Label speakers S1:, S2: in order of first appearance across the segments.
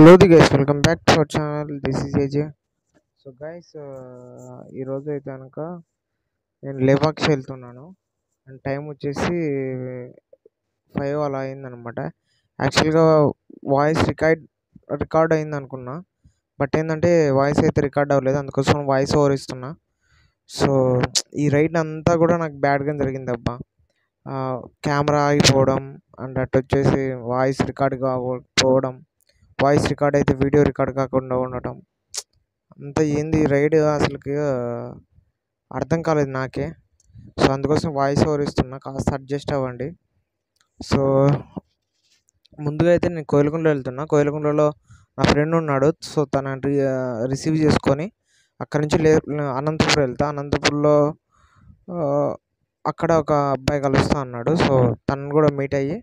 S1: Hello the guys welcome back to our channel this is AJ so guys ఈరోజు అయితే కనుక నేను లేపాక్షి వెళ్తున్నాను. అండ్ టైం వచ్చేసి ఫైవ్ అలా అయిందనమాట. యాక్చువల్గా వాయిస్ రికార్డ్ రికార్డ్ అయింది అనుకున్నా. బట్ ఏంటంటే వాయిస్ అయితే రికార్డ్ అవ్వలేదు. అందుకోసం వాయిస్ ఓవర్ ఇస్తున్నా. సో ఈ రైడ్ అంతా కూడా నాకు బ్యాడ్గా జరిగింది అబ్బా. కెమెరా ఆగిపోవడం అండ్ అటు వచ్చేసి వాయిస్ రికార్డ్ కాకపోవడం వాయిస్ రికార్డ్ అయితే వీడియో రికార్డ్ కాకుండా ఉండటం. అంత ఏంది రైడ్ అసలుకి? అర్థం కాలేదు నాకే. సో అందుకోసం వాయిస్ ఓవర్ ఇస్తున్నా. కాస్త అడ్జస్ట్ అవ్వండి. సో ముందుగా అయితే నేను కోయిలకుండ వెళ్తున్నా. కోయిలకుండలో నా ఫ్రెండ్ ఉన్నాడు. సో తన రిసీవ్ చేసుకొని అక్కడి నుంచి లే అనంతపురం వెళ్తా. అనంతపురంలో అక్కడ ఒక అబ్బాయి కలుస్తా అన్నాడు. సో తను కూడా మీట్ అయ్యి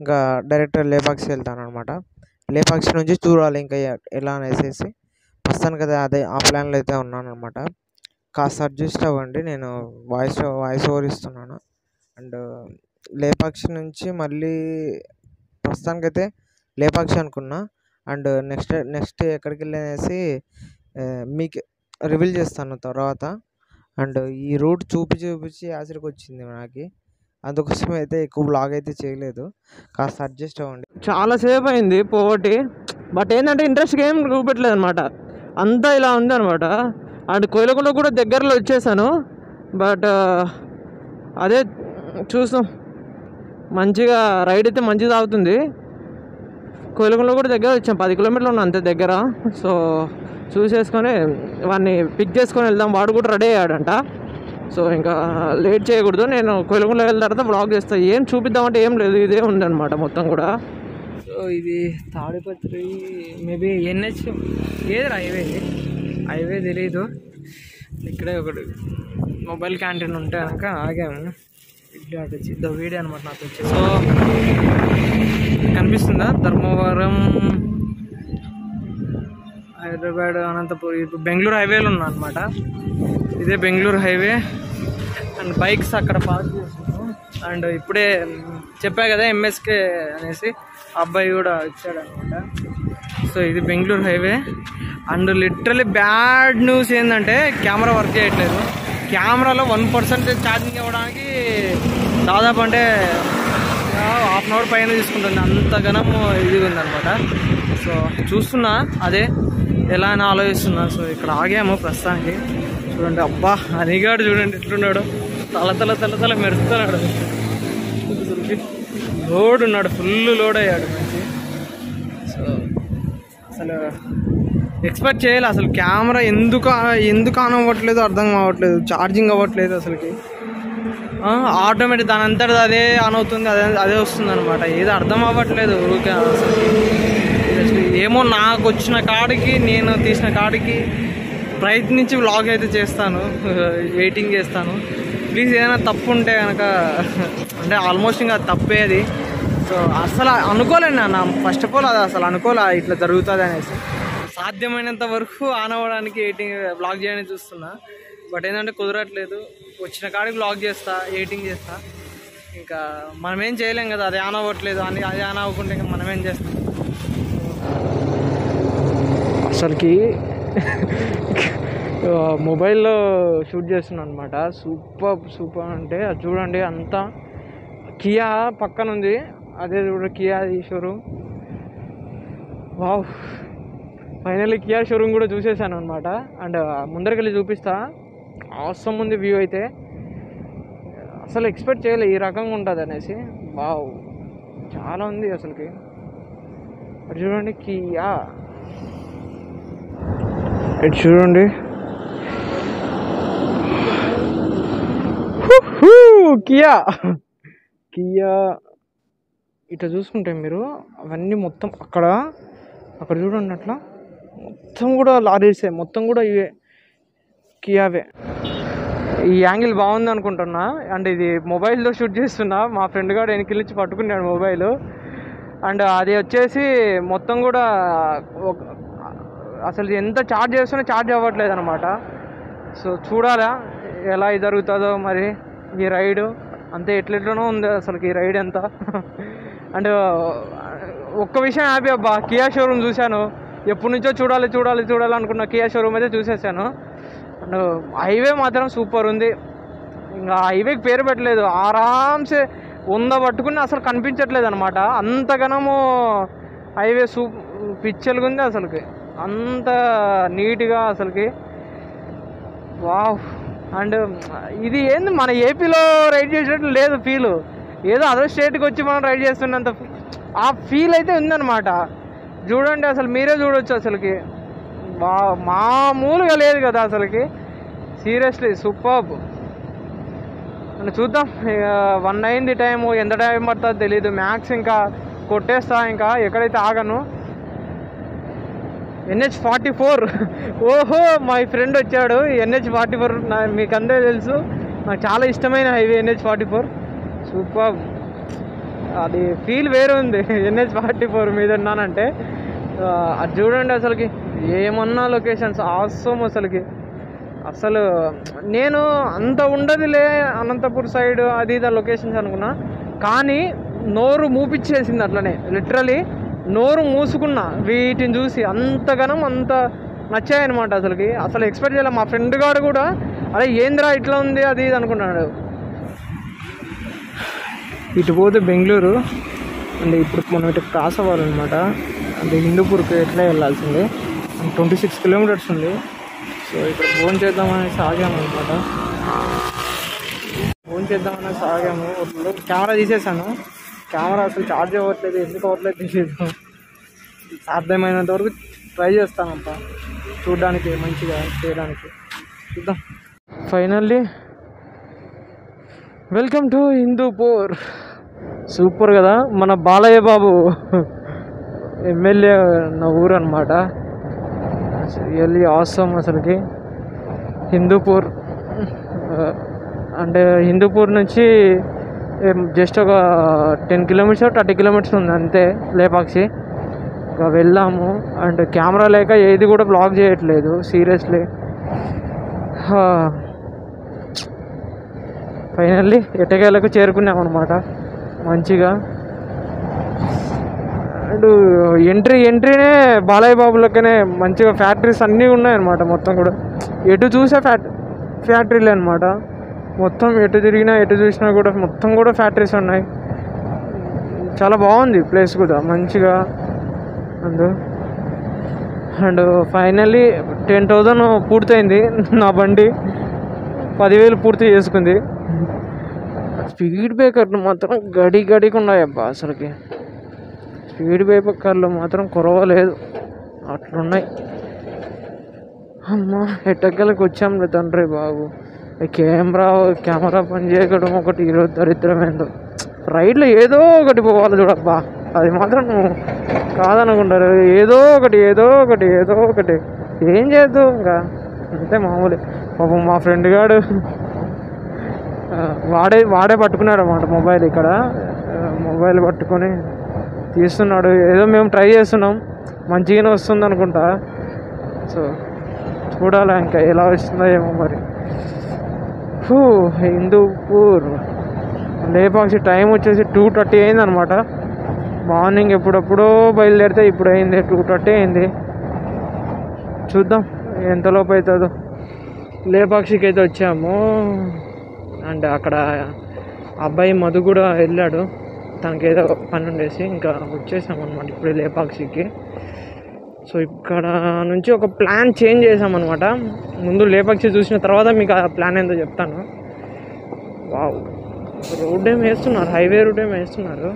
S1: ఇంకా డైరెక్ట్ లేపాక్షి వెళ్తాను అనమాట లేపాక్షి నుంచి చూడాలి ఇంకా ఎలా అనేసి ప్రస్తుతానికి కదా అదే ఆ ప్లాన్లో అయితే ఉన్నాను అనమాట కాస్త అడ్జస్ట్ అవ్వండి నేను వాయిస్ వాయిస్ ఓవర్ ఇస్తున్నాను. అండ్ లేపాక్షి నుంచి మళ్ళీ ప్రస్తుతానికైతే లేపాక్షి అనుకున్నా. అండ్ నెక్స్ట్ నెక్స్ట్ ఎక్కడికి వెళ్ళనేసి మీకు రివీల్ చేస్తాను తర్వాత. అండ్ ఈ రూట్ చూపి చూపించి ఆసరికి వచ్చింది నాకు. అందుకోసం అయితే ఎక్కువ బ్లాగ్ అయితే చేయలేదు. కాస్త అడ్జస్ట్ అవ్వండి.
S2: చాలా సేపు అయింది పోగొట్టి. బట్ ఏంటంటే ఇంట్రెస్ట్గా ఏం చూపెట్టలేదు అనమాట అంతా ఇలా ఉంది అనమాట అండ్ కోయిలకుండ కూడా దగ్గరలో వచ్చేసాను. బట్ అదే చూసాం. మంచిగా రైడ్ అయితే మంచిగా తాగుతుంది కోయిలకుండ కూడా దగ్గర వచ్చాం. పది కిలోమీటర్లు ఉన్నాం అంతే దగ్గర. సో చూసేసుకొని వాడిని పిక్ చేసుకొని వెళ్దాం. వాడు కూడా రెడీ అయ్యాడంట. సో ఇంకా లేట్ చేయకూడదు. నేను కొలుగులో వెళ్ళిన తర్వాత బ్లాగ్ చేస్తాను ఏం చూపిద్దామంటే ఏం లేదు. ఇదే ఉందన్నమాట మొత్తం కూడా. సో ఇది తాడిపత్రి మేబీ ఎన్హెచ్ ఏది హైవే ఇది? హైవే తెలీదు. ఇక్కడే ఒకటి మొబైల్ క్యాంటీన్ ఉంటే కనుక ఆగాము. ఇడ్లీ అటు వచ్చి ద వీడియో అనమాట నాకు వచ్చి. సో కనిపిస్తుందా? ధర్మవరం హైదరాబాద్ అనంతపురం ఇప్పుడు బెంగళూరు హైవేలో ఉన్నా అనమాట ఇదే బెంగళూరు హైవే. అండ్ బైక్స్ అక్కడ పార్క్ చేసాను అండ్ ఇప్పుడే చెప్పా కదా ఎంఎస్కే అనేసి అబ్బాయి కూడా వచ్చాడు అనమాట సో ఇది Bengaluru highway. And literally bad news ఏంటంటే కెమెరా వర్క్ చేయట్లేదు. కెమెరాలో వన్ పర్సెంట్ ఛార్జింగ్ ఇవ్వడానికి దాదాపు అంటే హాఫ్ అన్ అవర్ పైన తీసుకుంటుంది. అంత ఘనం ఇది ఉందనమాట సో చూస్తున్నా అదే. ఎలా అని ఆలోచిస్తున్నా. సో ఇక్కడ ఆగాము ప్రస్తుతానికి. చూడండి అబ్బా అనిగాడు చూడండి ఎట్లున్నాడు. తల తల తల తల మెరుస్తున్నాడు. లోడ్ ఉన్నాడు ఫుల్ లోడ్ అయ్యాడు. మంచి సో అసలు ఎక్స్పెక్ట్ చేయాలి అసలు కెమెరా ఎందుకు ఎందుకు ఆన్ అవ్వట్లేదు అర్థం అవ్వట్లేదు ఛార్జింగ్ అవ్వట్లేదు అసలుకి. ఆటోమేటిక్ దాని అంతటా అదే ఆన్ అవుతుంది అదే అదే వస్తుంది అనమాట ఏది అర్థం అవ్వట్లేదు ఊరికే అసలు ఏమో నాకు వచ్చిన కాడికి నేను తీసిన కాడికి ప్రయత్నించి వ్లాగ్ అయితే చేస్తాను వెయిటింగ్ చేస్తాను. ప్లీజ్ ఏదైనా తప్పు ఉంటే కనుక అంటే ఆల్మోస్ట్ ఇంకా తప్పేది సో అసలు అనుకోలేను నా ఫస్ట్ ఆఫ్ ఆల్ అది అసలు అనుకోలే ఇట్లా జరుగుతుంది అనేసి. సాధ్యమైనంత వరకు ఆన్ అవ్వడానికి ఎయిటింగ్ బ్లాగ్ చేయడానికి చూస్తున్నా. బట్ ఏంటంటే కుదరట్లేదు. వచ్చిన కాడికి బ్లాగ్ చేస్తా ఎయిటింగ్ చేస్తా. ఇంకా మనం ఏం చేయలేం కదా అది ఆన్ అవ్వట్లేదు అని అది ఆన్ అవ్వకుండా ఇంకా మనం ఏం చేస్తాం? అసలుకి మొబైల్లో షూట్ చేస్తున్నాను అనమాట సూపర్ సూపర్ అంటే అది చూడండి అంతా. కియా పక్కన ఉంది అదే చూడ కియా ఈ showroom. Wow. Finally Kia showroom కూడా చూసేసాను అనమాట అండ్ ముందరికెళ్ళి చూపిస్తా. అవసరం ఉంది వ్యూ అయితే. అసలు ఎక్స్పెక్ట్ చేయలే ఈ రకంగా ఉంటుంది అనేసి. వావ్ చాలా ఉంది అసలుకి. అది చూడండి కియా. ఇటు చూడండి. కియా. కియా. ఇట్లా చూసుకుంటే మీరు అవన్నీ మొత్తం అక్కడ అక్కడ చూడండి అట్లా. మొత్తం కూడా లారీసే మొత్తం కూడా ఇవే కియావే. ఈ యాంగిల్ బాగుంది అనుకుంటున్నా. అండ్ ఇది మొబైల్లో షూట్ చేస్తున్నా. మా ఫ్రెండ్ గారు వెనక్కి నుంచి పట్టుకున్నాడు మొబైల్. అండ్ అది వచ్చేసి మొత్తం కూడా అసలు ఎంత ఛార్జ్ చేస్తున్నా ఛార్జ్ అవ్వట్లేదు అనమాట సో చూడాలా ఎలా జరుగుతుందో మరి ఈ రైడ్ అంతే ఎట్లెట్లనో ఉంది అసలు ఈ రైడ్ ఎంత అండ్ ఒక్క విషయం హ్యాపీ అబ్బా కియా షోరూమ్ చూశాను. ఎప్పటి నుంచో చూడాలి చూడాలి చూడాలి అనుకున్న కియా షోరూమ్ అయితే చూసేసాను. అండ్ హైవే uh, మాత్రం సూపర్ ఉంది. ఇంకా హైవేకి పేరు పెట్టలేదు. ఆరామ్సే ఉంద పట్టుకుని అసలు కనిపించట్లేదు అనమాట అంతగనము హైవే సూ పిచ్చలుగా ఉంది అసలుకి. అంత నీట్గా అసలుకి. వావ్. అండ్ ఇది ఏంది మన ఏపీలో రైడ్ చేసేటట్టు లేదు ఫీల్. ఏదో అదర్ స్టేట్కి వచ్చి మనం రైడ్ చేస్తున్నంత ఆ ఫీల్ అయితే ఉందన్నమాట. చూడండి అసలు మీరే చూడొచ్చు అసలుకి. బా మామూలుగా లేదు కదా అసలుకి. సీరియస్లీ సూపర్బ్ మనం చూద్దాం. ఇక వన్ అయింది టైము. ఎంత టైం పడుతుందో తెలియదు మ్యాక్స్ ఇంకా కొట్టేస్తా ఇంకా. ఎక్కడైతే ఆగను. NH forty four. ఓహో మా ఫ్రెండ్ వచ్చాడు. ఎన్హెచ్ ఫార్టీ ఫోర్ మీకు అందరూ తెలుసు. నాకు చాలా ఇష్టమైన highway NH forty four. Super. అది ఫీల్ వేరే ఉంది. ఎన్హెచ్ ఫార్టీ ఫోర్ మీద ఉన్నానంటే. అది చూడండి అసలుకి. ఏమన్నా లొకేషన్స్. ఆసం అసలుకి. అసలు నేను అంత ఉండదులే అనంతపూర్ సైడ్ అది ఇది లొకేషన్స్ అనుకున్నా. కానీ నోరు మూపిచ్చేసింది అట్లనే. లిటరలీ నోరు మూసుకున్నా వీటిని చూసి అంతగానం అంత నచ్చాయన్నమాట అసలుకి. అసలు ఎక్స్పెక్ట్ చేయలే. మా ఫ్రెండ్ గాడు కూడా అరే ఏంద్రా ఇట్లా ఉంది? అది ఇది అనుకున్నాడు ఇటు పోతే బెంగళూరు. అంటే ఇప్పుడు మనం ఇటు క్రాస్ అవ్వాలన్నమాట. అంటే హిందూపూర్కి ఎట్లా వెళ్ళాల్సింది? ట్వంటీ సిక్స్ కిలోమీటర్స్ ఉంది. సో ఇక్కడ ఫోన్ చేద్దామని సాగాము అనమాట ఫోన్ చేద్దామని సాగాము కెమెరా తీసేసాను. కెమెరా అసలు ఛార్జ్ అవ్వట్లేదు ఎందుకు అవ్వట్లేదు తెలియదు సాధ్యమైనంత వరకు ట్రై చేస్తానంత చూడడానికి మంచిగా చేయడానికి. చూద్దాం. Finally welcome to Hindupur super కదా మన బాలయ్య బాబు ఎమ్మెల్యే నా ఊరు అనమాట రియల్లీ ఆసమ్ అసలుకి హిందూపూర్ అంటే హిందూపూర్ నుంచి జస్ట్ ఒక టెన్ కిలోమీటర్స్ థర్టీ కిలోమీటర్స్ ఉంది అంతే లేపాక్షి. ఇంకా వెళ్ళాము అండ్ కెమెరా లేక ఏది కూడా బ్లాక్ చేయట్లేదు సీరియస్లీ ఫైనల్లీ ఎట్టకేలకు చేరుకున్నాం అనమాట మంచిగా. అండ్ ఎంట్రీ ఎంట్రీనే బాలయ్య బాబు లెక్కనే మంచిగా ఫ్యాక్టరీస్ అన్నీ ఉన్నాయన్నమాట మొత్తం కూడా. ఎటు చూసే ఫ్యాక్ట ఫ్యాక్టరీలే అనమాట మొత్తం ఎటు తిరిగినా ఎటు చూసినా కూడా మొత్తం కూడా ఫ్యాక్టరీస్ ఉన్నాయి. చాలా బాగుంది ప్లేస్ కూడా మంచిగా and and finally ten thousand పూర్తయింది నా బండి. పదివేలు పూర్తి చేసుకుంది. స్పీడ్ బ్రేకర్లు మాత్రం గడి గడికి ఉన్నాయి అబ్బా అసలుకి. స్పీడ్ బ్రేకర్లు మాత్రం కురవలేదు. అట్లున్నాయి. అమ్మా ఎట్టకెళ్ళకి వచ్చాంలే తండ్రి బాబు. కెమెరా కెమెరా పని చేయడం ఒకటి ఈరోజు దరిద్రమేందో రైడ్లో ఏదో ఒకటి పోవాలి చూడబ్బా. అది మాత్రం నువ్వు కాదనుకుంటారు ఏదో ఒకటి ఏదో ఒకటి ఏదో ఒకటి. ఏం చేద్దాం ఇంకా? అంతే మామూలే. పాపం మా ఫ్రెండ్ గాడు వాడే వాడే పట్టుకున్నాడు అన్నమాట మొబైల్ ఇక్కడ. మొబైల్ పట్టుకొని తీస్తున్నాడు. ఏదో మేము ట్రై చేస్తున్నాం. మంచిగానే వస్తుంది అనుకుంటా సో చూడాలి ఇంకా ఎలా వస్తుందో ఏమో మరి. హిందూపూర్. లేపాక్షి టైం వచ్చేసి టూ థర్టీ అయింది అనమాట మార్నింగ్ ఎప్పుడెప్పుడో బయలుదేరితే ఇప్పుడు అయింది టూ థర్టీ అయింది. చూద్దాం ఎంతలోపు అవుతుందో లేపాక్షికి అయితే వచ్చాము. అండ్ అక్కడ అబ్బాయి మధు కూడా వెళ్ళాడు. తనకి ఏదో పని ఉండేసి ఇంకా వచ్చేసాం అనమాట ఇప్పుడు లేపాక్షికి. సో ఇక్కడ నుంచి ఒక ప్లాన్ చేంజ్ చేసామన్నమాట ముందు లేపాక్షి చూసిన తర్వాత మీకు ఆ ప్లాన్ ఏందో చెప్తాను. వావ్. రోడ్ ఏం వేస్తున్నారు? హైవే రోడ్ ఏం వేస్తున్నారు?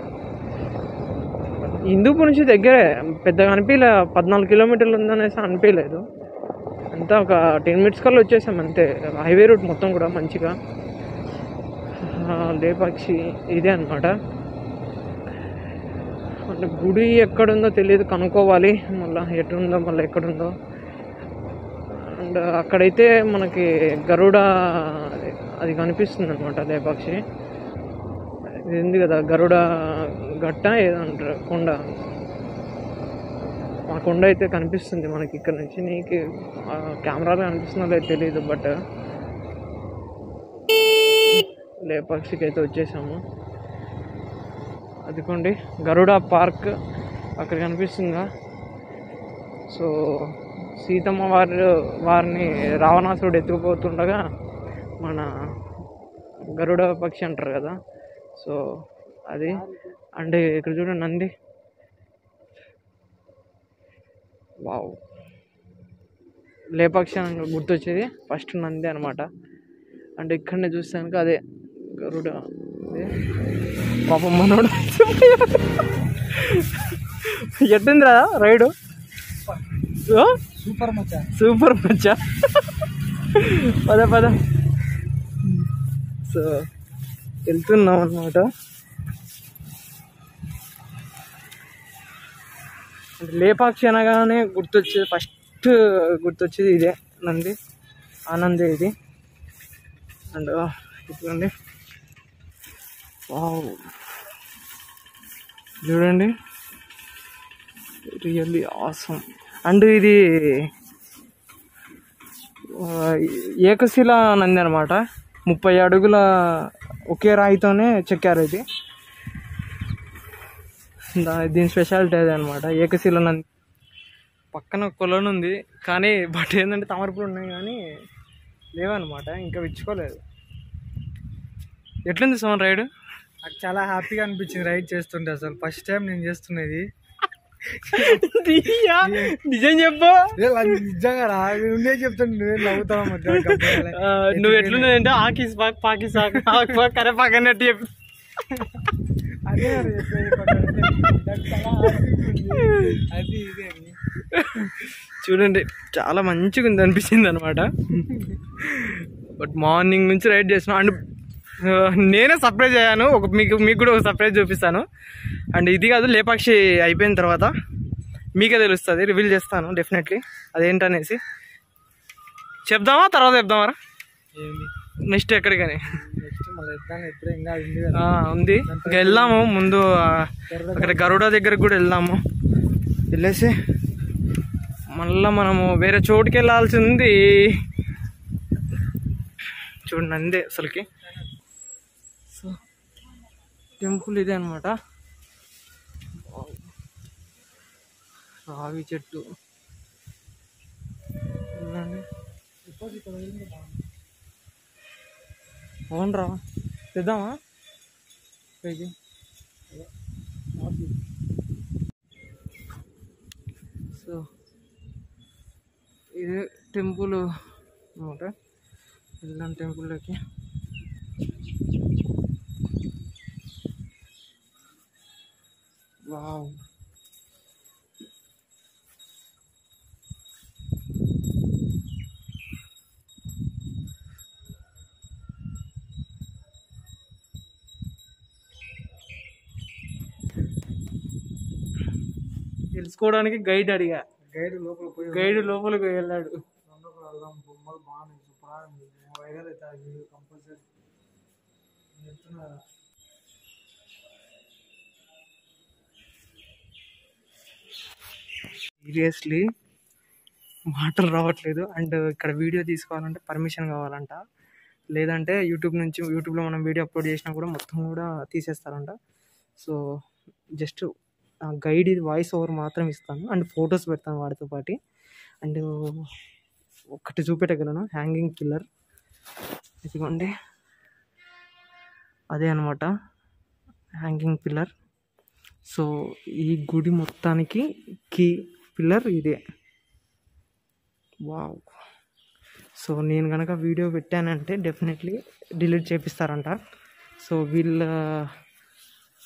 S2: హిందూపూర్ నుంచి దగ్గరే. పెద్దగా అనిపించలే పద్నాలుగు కిలోమీటర్లు ఉందనేసి అనిపించలేదు అంతా ఒక టెన్ మినిట్స్ కల్లా వచ్చేసాం అంతే. హైవే రూట్ మొత్తం కూడా మంచిగా. లేపాక్షి ఇదే అనమాట గుడి ఎక్కడుందో తెలియదు కనుక్కోవాలి. మళ్ళీ ఎటుందో మళ్ళీ ఎక్కడుందో. అండ్ అక్కడైతే మనకి గరుడ అది కనిపిస్తుంది అనమాట లేపాక్షి ఇది ఉంది కదా గరుడ గట్ట ఏదంటారు కొండ. ఆ కొండ అయితే కనిపిస్తుంది మనకి ఇక్కడ నుంచి. నీకు కెమెరాలో కనిపిస్తుందో లేదు తెలియదు బట్ లేపాక్షికి అయితే వచ్చేసాము. అదికోండి గరుడ పార్క్ అక్కడ కనిపిస్తుందా సో సీతమ్మ వారి వారిని రావణాసురుడు ఎత్తుకుపోతుండగా మన గరుడ పక్షి అంటారు కదా. సో అది. అంటే ఇక్కడ చూడండి నంది. వావ్. లేపక్షి అని గుర్తొచ్చేది ఫస్ట్ నంది అనమాట అంటే ఇక్కడనే చూస్తాను అదే గరుడ. అదే పాపం మనోడు ఎట్టిందిరా రైడు? ఓ?
S1: సూపర్ మచ్చా.
S2: సూపర్ మచ్చా. పద పద. సో వెళ్తున్నాం అనమాట అంటే లేపాక్షి అనగానే గుర్తొచ్చేది ఫస్ట్ గుర్తొచ్చేది ఇదే నంది. ఆనందే ఇది. అండ్ ఇదిగోండి. వావ్ చూడండి. రియల్లీ ఆసమ్ అండ్ ఇది ఆ, ఏకశిల నంది అనమాట ముప్పై అడుగుల ఒకే రాయితోనే చెక్కారు ఇది. దీని స్పెషాలిటీ అదే అనమాట ఏకశిల నంది. పక్కన కొలను ఉంది. కానీ బట్ ఏంటంటే తమరపులు ఉన్నాయి కానీ లేవన్నమాట. ఇంకా విచ్చుకోలేదు. ఎట్లుంది సోన్ రైడ్?
S1: నాకు చాలా హ్యాపీగా అనిపించింది రైడ్ చేస్తుంటే అసలు. ఫస్ట్ టైం నేను చేస్తున్నది.
S2: నిజం చెప్పు.
S1: నిజంగా రా. నువ్వే చెప్తుంటే నువ్వే నవ్వుతావు
S2: నువ్వు ఎట్లున్నదంటే ఆకిస్ పాక్ పాకిస్ పాక్ పాక్ పాక్ కరే పాక్ అన్నట్టు చెప్పు.
S1: అదే. అది ఇదే.
S2: చూడండి చాలా మంచిగా ఉంది అనిపించింది అనమాట బట్ మార్నింగ్ నుంచి రైడ్ చేసిన అండ్ నేనే సర్ప్రైజ్ అయ్యాను. ఒక మీకు మీకు కూడా ఒక సర్ప్రైజ్ చూపిస్తాను. అండ్ ఇది కాదు లేపాక్షి అయిపోయిన తర్వాత మీకే తెలుస్తుంది రివీల్ చేస్తాను డెఫినెట్లీ అదేంటనేసి. చెప్దామా? తర్వాత చెప్దామా? నెక్స్ట్ ఎక్కడికని?
S1: ఉంది
S2: వెళ్దాము. ముందు అక్కడ గరుడ దగ్గరకు కూడా వెళ్దాము. వెళ్ళేసి మళ్ళా మనము వేరే చోటుకి వెళ్ళాల్సి ఉంది చూడండి అందే అసలుకి. టెంపుల్ ఇదే అనమాట రావి చెట్టు చూడండి. అవునరా తెద్దామా పైకి సో ఇది టెంపుల్ అనమాట వెళ్ళాం టెంపుల్లోకి వావ్ తెలుసుకోవడానికి గైడ్ అడిగా.
S1: గైడ్ లోపల పోయి
S2: గైడ్ లోపలికి వెళ్ళాడు.
S1: బొమ్మలు బాగున్నాయి సూపర్ కంపల్సరీ. చెప్తున్నా
S2: సీరియస్లీ మాటలు రావట్లేదు. అండ్ ఇక్కడ వీడియో తీసుకోవాలంటే పర్మిషన్ కావాలంట. లేదంటే యూట్యూబ్ నుంచి యూట్యూబ్లో మనం వీడియో అప్లోడ్ చేసినా కూడా మొత్తం కూడా తీసేస్తారంట. సో జస్ట్ గైడ్ ఇది వాయిస్ ఓవర్ మాత్రం ఇస్తాను. అండ్ ఫొటోస్ పెడతాను వాటితో పాటు. అండ్ ఒకటి చూపెట్టగలను. హ్యాంగింగ్ కిల్లర్ ఇదిగోండి. అదే అనమాట హ్యాంగింగ్ పిల్లర్ సో ఈ గుడి మొత్తానికి కీ పిల్లర్ ఇదే. వావ్. సో నేను కనుక వీడియో పెట్టానంటే డెఫినెట్లీ డిలీట్ చేపిస్తారంట. సో వీళ్ళ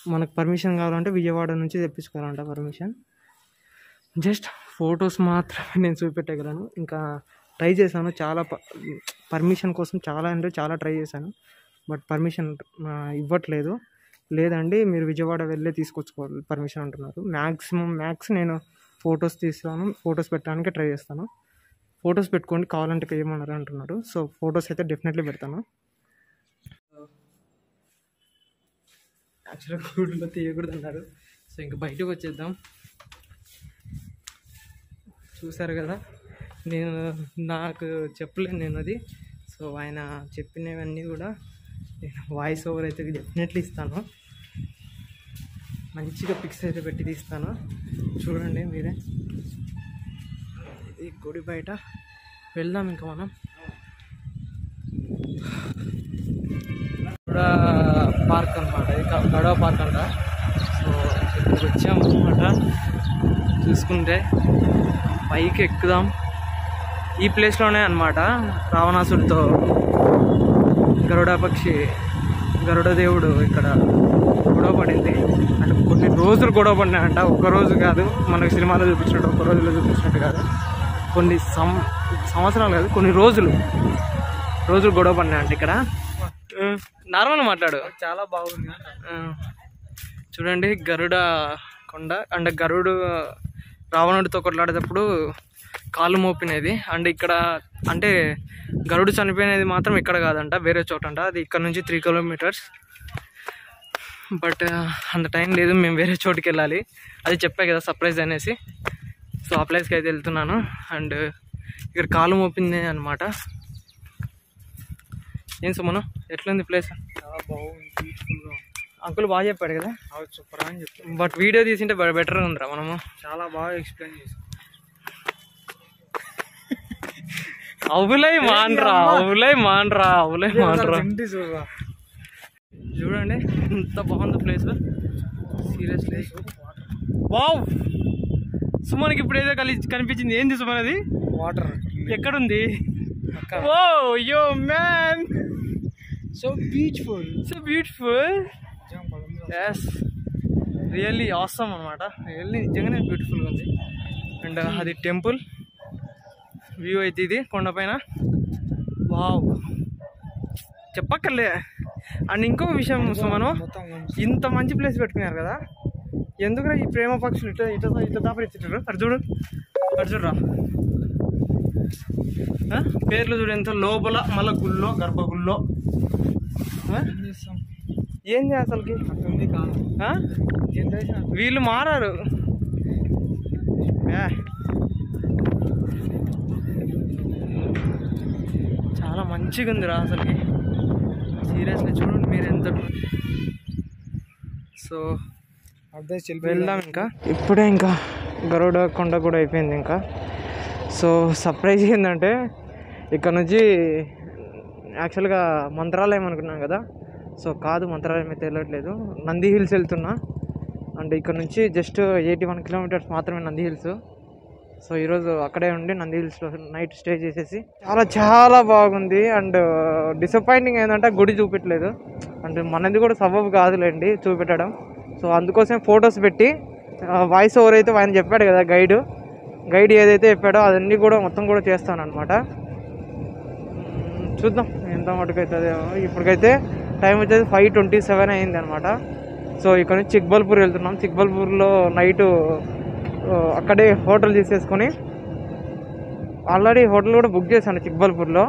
S2: మనకు పర్మిషన్ కావాలంటే విజయవాడ నుంచి తెప్పించుకోవాలంట పర్మిషన్. జస్ట్ ఫొటోస్ మాత్రమే నేను చూపెట్టగలను. ఇంకా ట్రై చేశాను చాలా పర్మిషన్ కోసం చాలా అంటే చాలా ట్రై చేశాను. బట్ పర్మిషన్ ఇవ్వట్లేదు. లేదండి మీరు విజయవాడ వెళ్ళే తీసుకొచ్చుకోవాలి పర్మిషన్ అంటున్నారు. మ్యాక్సిమం మ్యాక్స్ నేను ఫొటోస్ తీస్తాను ఫొటోస్ పెట్టడానికి ట్రై చేస్తాను. ఫొటోస్ పెట్టుకోండి కావాలంటే ఏమన్నారు అంటున్నారు. సో ఫొటోస్ అయితే డెఫినెట్లీ పెడతాను. యాక్చువల్గా గూడులో తీయకూడదు అన్నారు. సో ఇంకా బయటకు వచ్చేద్దాం. చూసారు కదా నేను నాకు చెప్పలేను నేను అది. సో ఆయన చెప్పినవన్నీ కూడా నేను వాయిస్ ఓవర్ అయితే డెఫినెట్లీ ఇస్తాను. మంచిగా పిక్స్ అయితే పెట్టి తీస్తాను. చూడండి మీరే. ఇది గుడి బయట వెళ్దాం ఇంకా మనం. కూడా పార్క్ అనమాట ఇది గడవ పార్క్ అంట. సో ఇక్కడికి వచ్చాము అనమాట చూసుకుంటే పైకి ఎక్కుదాం. ఈ ప్లేస్లోనే అనమాట రావణాసుడితో గరుడ పక్షి గరుడ దేవుడు ఇక్కడ గొడవ పడింది. అంటే కొన్ని రోజులు గొడవ పడినాయంట. ఒక్క రోజు కాదు మనకు సినిమాలో చూపించినట్టు ఒక్క రోజులో చూపించినట్టు కాదు. కొన్ని సం సంవత్సరాలు కాదు కొన్ని రోజులు. రోజులు గొడవ పడినాయంట ఇక్కడ. నార్మల్ మాట్లాడు.
S1: చాలా బాగుంది.
S2: చూడండి గరుడ కొండ అంటే గరుడు రావణుడితో కొట్లాడేటప్పుడు కాలు మోపినది. అండ్ ఇక్కడ అంటే గరుడు చనిపోయినది మాత్రం ఇక్కడ కాదంట వేరే చోట అంట అది ఇక్కడ నుంచి త్రీ కిలోమీటర్స్. బట్ అంత టైం లేదు మేము వేరే చోటుకి వెళ్ళాలి. అది చెప్పా కదా సర్ప్రైజ్ అనేసి. సో ఆ ప్లేస్కి అయితే వెళ్తున్నాను. అండ్ ఇక్కడ కాలు మోపింది అనమాట ఏం సుమను? ఎట్లుంది ప్లేస్? అంకుల్ బాగా చెప్పాడు కదా?
S1: సూపర్ అని చెప్పి
S2: బట్ వీడియో తీసింటే బెటర్గా ఉందిరా మనము.
S1: చాలా బాగా ఎక్స్ప్లెయిన్ చేసి
S2: అవులై మాన్రా అవులై మాన్రా అవులై మాన్రా. చూడండి ఎంత బాగుంది ప్లేస్ సీరియస్లీ వావ్ సుమన్కి ఇప్పుడు ఏదో కలి కనిపించింది. ఏంది సుమన్ అది?
S1: వాటర్
S2: ఎక్కడుంది? ఓ yo man
S1: so beautiful
S2: so beautiful yes really awesome అనమాట రియల్లీ నిజంగానే బ్యూటిఫుల్గా ఉంది. అండ్ అది టెంపుల్ వ్యూ అయితే ఇది కొండపైన వావ్ చెప్పక్కర్లే. అండ్ ఇంకొక విషయం మనం.
S1: మొత్తం
S2: ఇంత మంచి ప్లేస్ పెట్టుకున్నారు కదా. ఎందుకురా ఈ ప్రేమ పక్షులు ఇట్లా ఇట్లా ఇట్లా దాపరిచ్చారు అటు చూడు. అటు చూడరా? పేర్లు చూడు ఎంత? లోపల మళ్ళా గుళ్ళో గర్భగుళ్ళో?
S1: ఏం
S2: ఏంది అసలుకి? వీళ్ళు మారారు. చాలా మంచిగా ఉందిరా అసలుకి. సీరియస్లీ చూడండి మీరు ఎంత సో వెళ్దాం ఇంకా. ఇప్పుడే ఇంకా గరుడ కొండ కూడా అయిపోయింది ఇంకా. సో సర్ప్రైజ్ ఏంటంటే ఇక్కడ నుంచి యాక్చువల్గా మంత్రాలయం అనుకున్నాం కదా. సో కాదు మంత్రాలయం అయితే వెళ్ళట్లేదు. నంది హిల్స్ వెళ్తున్నా. అండ్ ఇక్కడ నుంచి జస్ట్ ఎయిటీ వన్ కిలోమీటర్స్ మాత్రమే నంది హిల్స్. సో ఈరోజు అక్కడే ఉండి నంది హిల్స్లో నైట్ స్టే చేసేసి చాలా చాలా బాగుంది. అండ్ డిసప్పాయింటింగ్ ఏంటంటే గుడి చూపెట్టలేదు అండ్ మనది కూడా సబబ్ కాదులేండి చూపెట్టడం సో అందుకోసం ఫొటోస్ పెట్టి వాయిస్ ఓవర్ అయితే ఆయన చెప్పాడు కదా గైడ్ గైడ్ ఏదైతే చెప్పాడో అదన్నీ కూడా మొత్తం కూడా చేస్తాను అనమాట చూద్దాం ఎంత మటుకు అవుతుంది ఇప్పటికైతే టైం వచ్చేసి ఫైవ్ ట్వంటీ సెవెన్ అయింది అనమాట సో ఇక్కడ నుంచి చిక్బల్పూర్ వెళ్తున్నాం. చిక్బల్పూర్లో నైటు అక్కడే హోటల్ తీసేసుకొని ఆల్రెడీ హోటల్ కూడా బుక్ చేశాను చిక్బల్పూర్లో.